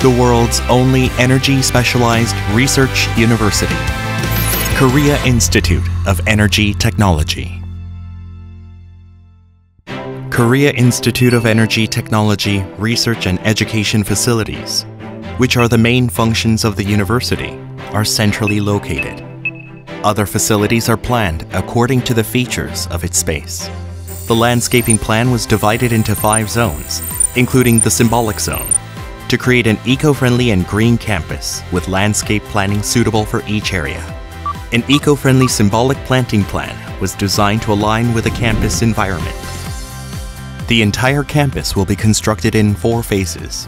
the world's only energy specialized research university, Korea Institute of Energy Technology. Korea Institute of Energy Technology research and education facilities, which are the main functions of the university, are centrally located. Other facilities are planned according to the features of its space. The landscaping plan was divided into five zones, including the symbolic zone, to create an eco-friendly and green campus with landscape planning suitable for each area. An eco-friendly symbolic planting plan was designed to align with the campus environment. The entire campus will be constructed in four phases.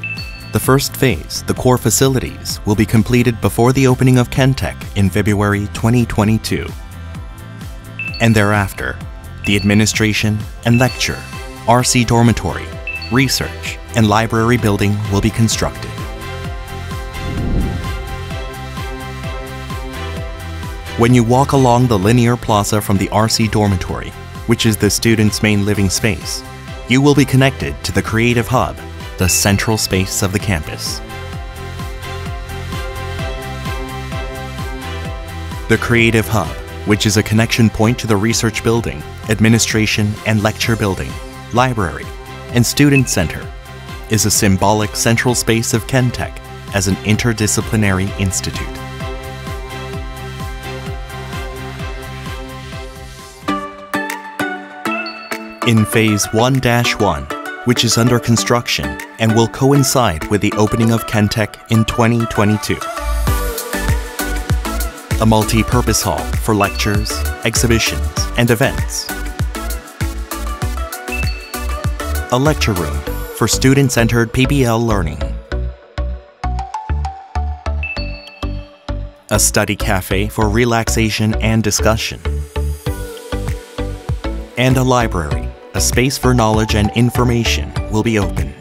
The first phase, the core facilities, will be completed before the opening of Kentech in February 2022. And thereafter, the administration and lecture, RC dormitory, research, and library building will be constructed. When you walk along the linear plaza from the RC dormitory, which is the student's main living space, you will be connected to the Creative Hub, the central space of the campus. The Creative Hub, which is a connection point to the research building, administration and lecture building, library, and student center, is a symbolic central space of Kentech as an interdisciplinary institute. In Phase 1 1, which is under construction and will coincide with the opening of Kentech in 2022. A multi purpose hall for lectures, exhibitions, and events. A lecture room for student centered PBL learning. A study cafe for relaxation and discussion. And a library a space for knowledge and information will be opened,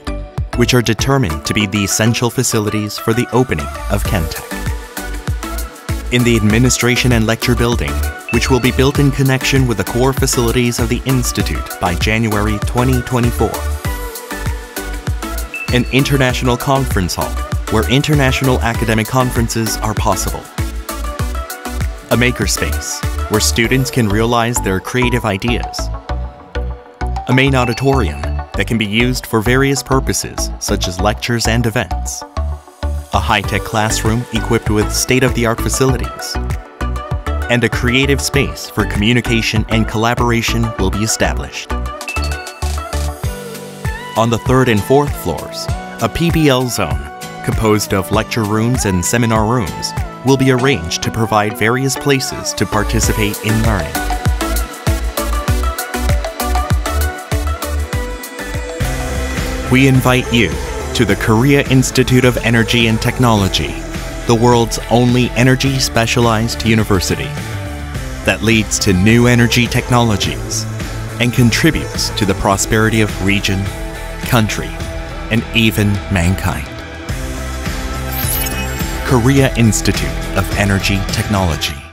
which are determined to be the essential facilities for the opening of Kentech. In the administration and lecture building, which will be built in connection with the core facilities of the Institute by January 2024. An international conference hall where international academic conferences are possible. A makerspace where students can realize their creative ideas a main auditorium that can be used for various purposes, such as lectures and events, a high-tech classroom equipped with state-of-the-art facilities, and a creative space for communication and collaboration will be established. On the third and fourth floors, a PBL zone, composed of lecture rooms and seminar rooms, will be arranged to provide various places to participate in learning. we invite you to the Korea Institute of Energy and Technology, the world's only energy specialized university that leads to new energy technologies and contributes to the prosperity of region, country, and even mankind. Korea Institute of Energy Technology.